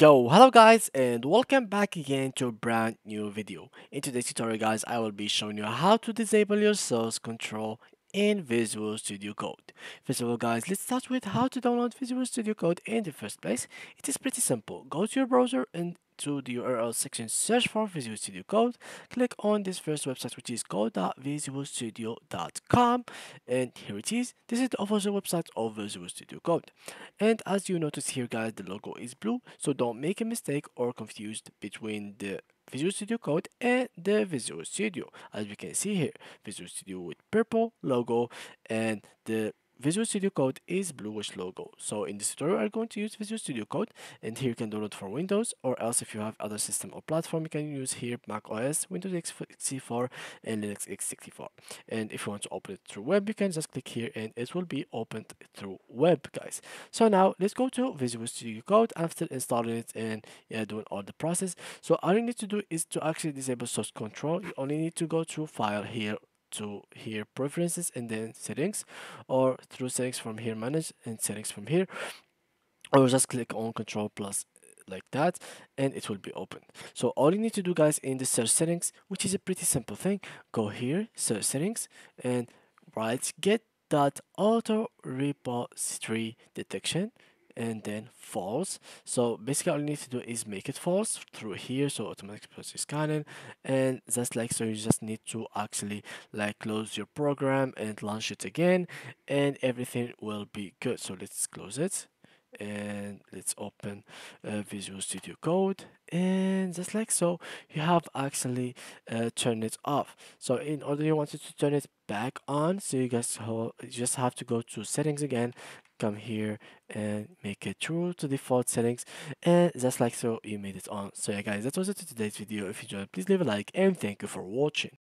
Yo, hello guys and welcome back again to a brand new video. In today's tutorial guys, I will be showing you how to disable your source control in Visual Studio Code. First of all guys, let's start with how to download Visual Studio Code in the first place. It is pretty simple. Go to your browser and to the URL section, search for Visual Studio Code. Click on this first website, which is code.visualstudio.com, and here it is. This is the official website of Visual Studio Code. And as you notice here, guys, the logo is blue, so don't make a mistake or confused between the Visual Studio Code and the Visual Studio. As we can see here, Visual Studio with purple logo and the Visual Studio Code is bluish logo. So in this tutorial, I'm going to use Visual Studio Code and here you can download for Windows or else if you have other system or platform, you can use here Mac OS, Windows x64 and Linux x64. And if you want to open it through web, you can just click here and it will be opened through web, guys. So now let's go to Visual Studio Code after installing it and yeah, doing all the process. So all you need to do is to actually disable source control. You only need to go to file here to here preferences and then settings or through settings from here manage and settings from here or just click on control plus uh, like that and it will be open. So all you need to do guys in the search settings which is a pretty simple thing go here search settings and write git dot auto repository detection and then false. So basically all you need to do is make it false through here so automatic process is scanning. And just like so you just need to actually like close your program and launch it again and everything will be good. So let's close it and let's open uh, Visual Studio Code and just like so you have actually uh, turned it off. So in order you wanted to turn it back on so you guys you just have to go to settings again come here and make it true to default settings and just like so you made it on. So yeah guys that was it for today's video. If you enjoyed please leave a like and thank you for watching